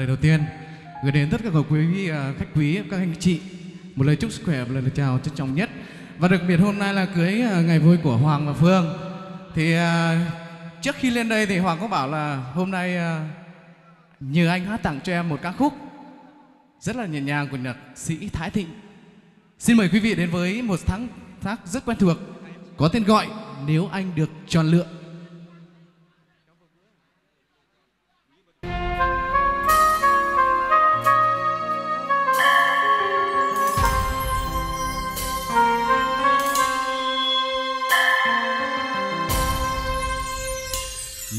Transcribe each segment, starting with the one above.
lời đầu tiên. Gửi đến tất cả các quý vị à, khách quý, các anh chị, một lời chúc sức khỏe, một lời chào trân trọng nhất. Và đặc biệt hôm nay là cưới à, ngày vui của Hoàng và Phương. Thì à, trước khi lên đây thì Hoàng có bảo là hôm nay nhờ anh hát tặng cho em một ca khúc rất là nhẹ nhàng của nhạc sĩ Thái Thịnh. Xin mời quý vị đến với một thắng tác rất quen thuộc, có tên gọi nếu anh được chọn lựa.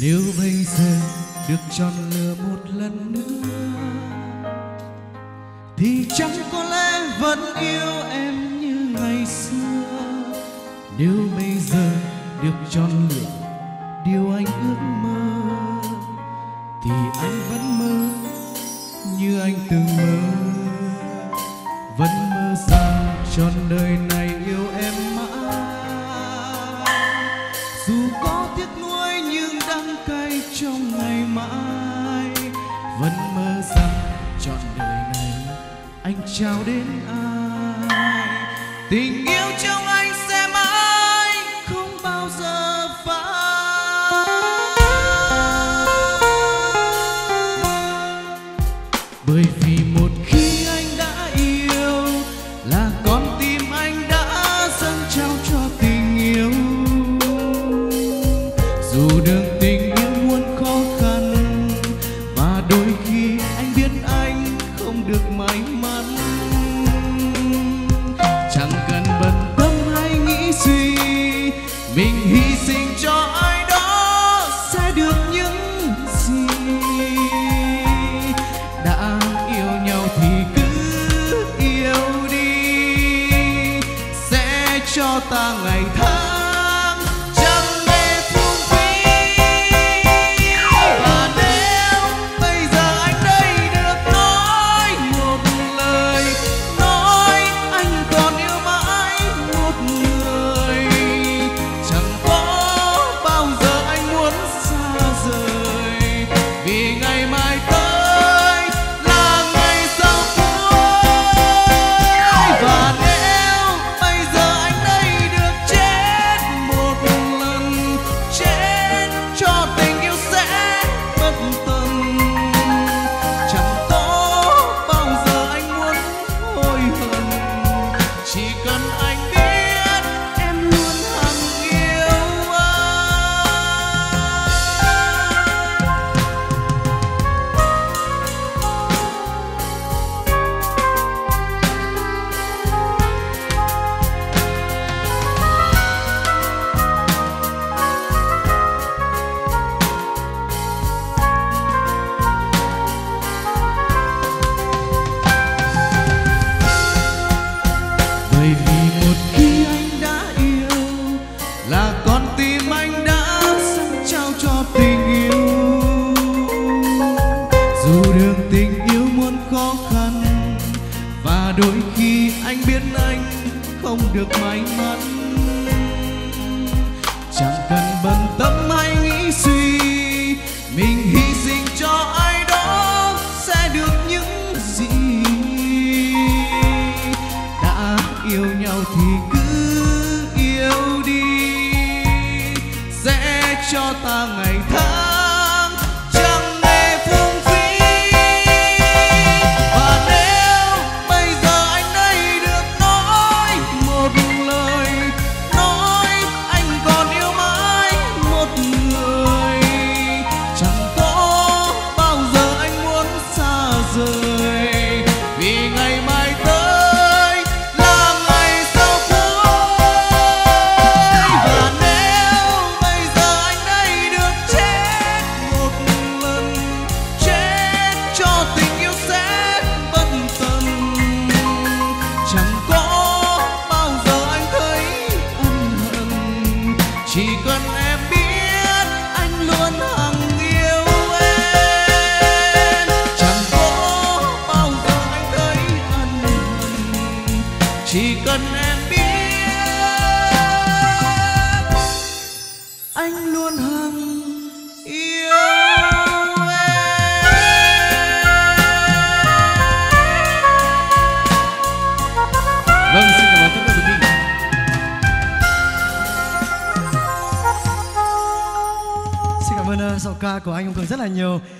Nếu bây giờ được chọn lựa một lần nữa, Thì chẳng có lẽ vẫn yêu em như ngày xưa. Nếu bây giờ được chọn lựa điều anh ước mơ, Thì anh vẫn mơ như anh từng mơ. Vẫn mơ rằng trọn đời này yêu em mãi. Dù có tiếc nuối trong ngày mai. Vẫn mơ rằng trọn đời này, anh trao đến ai? Tình yêu trong anh sẽ mãi không bao giờ phai. Bởi vì ta ngày tháng. Không được may mắn. Chẳng cần bận tâm hay nghĩ suy, mình hy sinh cho ai đó sẽ được những gì. Đã yêu nhau thì cứ yêu đi, sẽ cho ta ngày tháng. anh luôn hằng yêu ờ, giọng ca của anh ông Cường rất là nhiều.